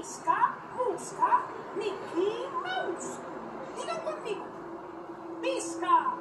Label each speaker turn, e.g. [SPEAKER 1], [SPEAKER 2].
[SPEAKER 1] Isca, Musca, Mickey Mouse. Digan conmigo. Pisca,